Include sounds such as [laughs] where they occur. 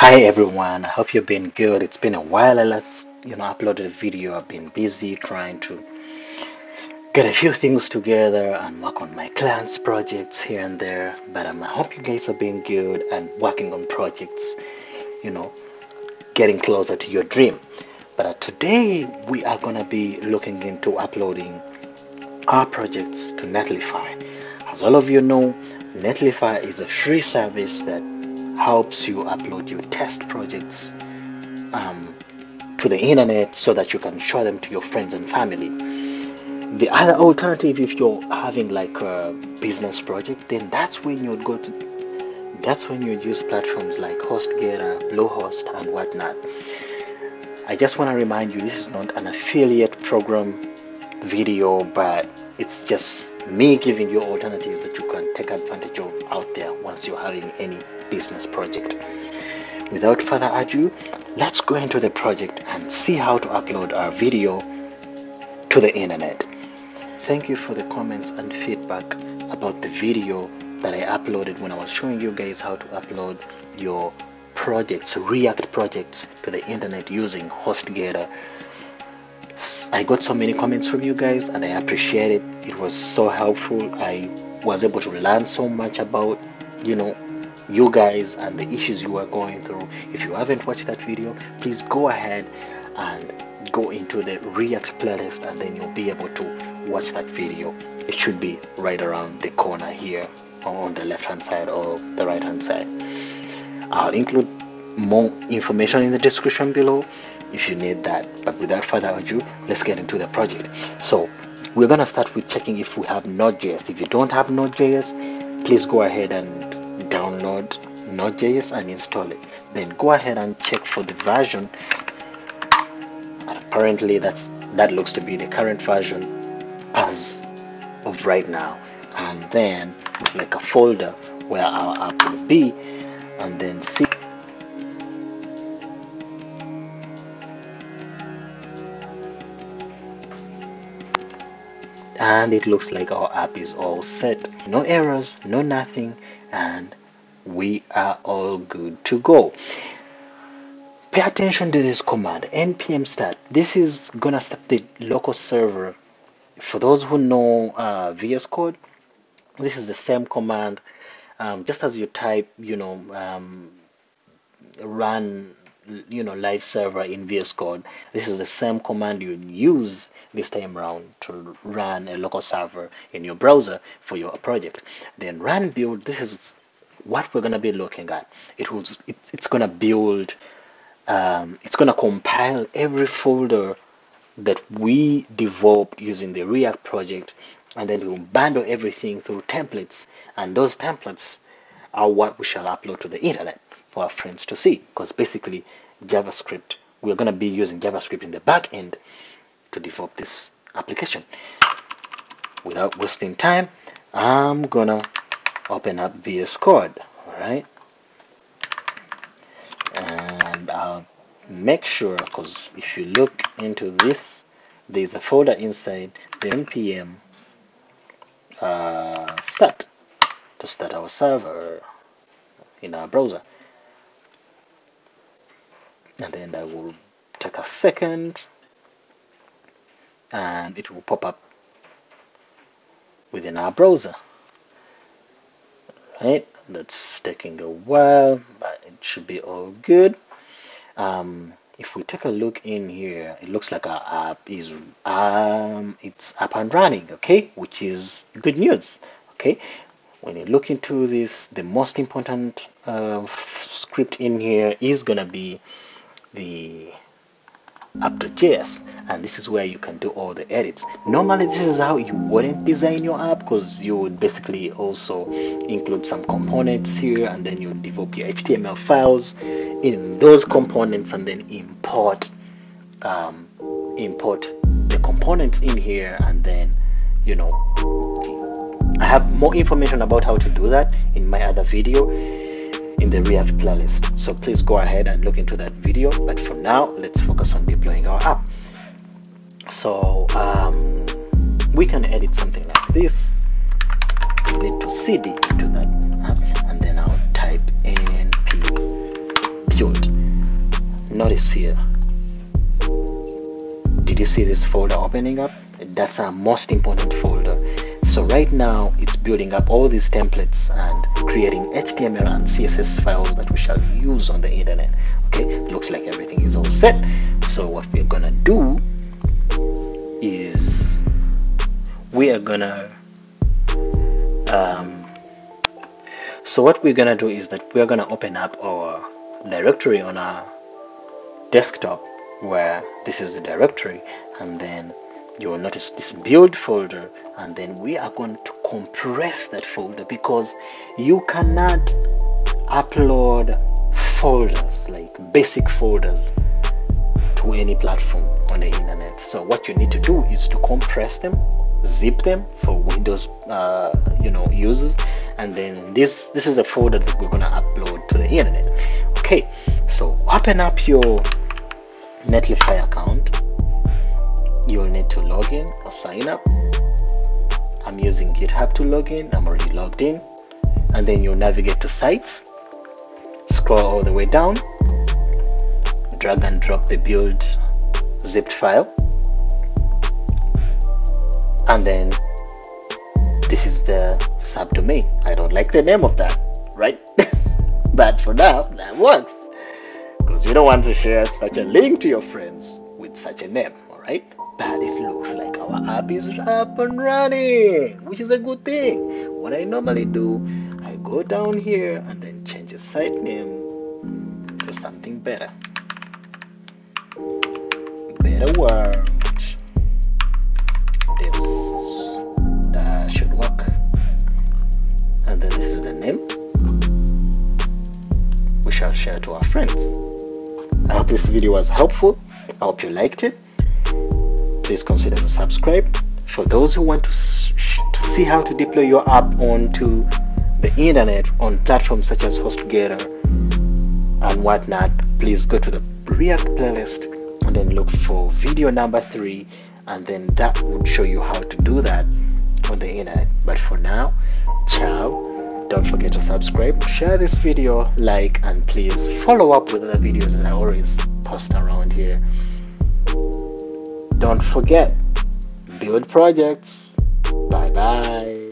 Hi everyone, I hope you've been good. It's been a while I last you know uploaded a video. I've been busy trying to get a few things together and work on my clients' projects here and there. But um, I hope you guys have been good and working on projects, you know, getting closer to your dream. But uh, today we are gonna be looking into uploading our projects to Netlify. As all of you know, Netlify is a free service that helps you upload your test projects um, to the internet so that you can show them to your friends and family. The other alternative, if you're having like a business project, then that's when you'd go to. That's when you'd use platforms like HostGator, Bluehost, and whatnot. I just want to remind you, this is not an affiliate program video, but it's just me giving you alternatives that you can take advantage of out there once you're having any business project. Without further ado, let's go into the project and see how to upload our video to the internet. Thank you for the comments and feedback about the video that I uploaded when I was showing you guys how to upload your projects, React projects to the internet using HostGator. I got so many comments from you guys and I appreciate it. It was so helpful. I was able to learn so much about, you know, you guys and the issues you are going through. If you haven't watched that video, please go ahead and go into the React playlist and then you'll be able to watch that video. It should be right around the corner here on the left hand side or the right hand side. I'll include more information in the description below if you need that. But without further ado, let's get into the project. So we're gonna start with checking if we have Node.js. If you don't have Node.js, please go ahead and download Node.js and install it. Then go ahead and check for the version. apparently, that's that looks to be the current version as of right now. And then like a folder where our app will be, and then see. And it looks like our app is all set. No errors no nothing and we are all good to go. Pay attention to this command npm start. This is gonna start the local server. For those who know uh, vs code this is the same command. Um, just as you type you know um, run you know live server in VS Code this is the same command you use this time around to run a local server in your browser for your project. Then run build this is what we're going to be looking at. It was it, it's going to build um, it's going to compile every folder that we developed using the React project and then we'll bundle everything through templates and those templates are what we shall upload to the internet for our friends to see. Because basically JavaScript we're going to be using JavaScript in the back end to develop this application. Without wasting time I'm gonna open up VS Code all right and I'll make sure because if you look into this there's a folder inside the npm uh, start to start our server in our browser and then that will take a second and it will pop up within our browser. Right that's taking a while but it should be all good. Um, if we take a look in here it looks like our app is um, it's up and running okay which is good news okay. When you look into this the most important uh, script in here is gonna be the app.js and this is where you can do all the edits. Normally this is how you wouldn't design your app because you would basically also include some components here and then you develop your html files in those components and then import um, import the components in here and then you know I have more information about how to do that in my other video in the React playlist. So please go ahead and look into that video. But for now, let's focus on deploying our app. So um, we can edit something like this. Need to cd into that app, and then I'll type npm build. notice here did you see this folder opening up that's our most important folder so right now it's building up all these templates and creating HTML and CSS files that we shall use on the internet. Okay looks like everything is all set. So what we're gonna do is we are gonna um, so what we're gonna do is that we're gonna open up our directory on our desktop where this is the directory and then you will notice this build folder and then we are going to compress that folder because you cannot upload folders like basic folders to any platform on the internet. So what you need to do is to compress them zip them for windows uh, you know users and then this this is the folder that we're going to upload to the internet. Okay so open up your netlify account you'll need to log in or sign up. I'm using github to log in. I'm already logged in. And then you'll navigate to sites. Scroll all the way down. Drag and drop the build zipped file. And then this is the subdomain. I don't like the name of that right? [laughs] But for now that works. Because you don't want to share such a link to your friends with such a name all right but it looks like. Our app is up and running which is a good thing. What i normally do i go down here and then change the site name to something better. Better world devs. That should work. And then this is the name. We shall share to our friends. I hope this video was helpful. I hope you liked it please consider to subscribe. For those who want to, to see how to deploy your app onto the internet on platforms such as HostGator and whatnot, please go to the React playlist and then look for video number three, and then that would show you how to do that on the internet. But for now, ciao. Don't forget to subscribe, share this video, like, and please follow up with other videos that I always post around here. Don't forget, build projects. Bye bye.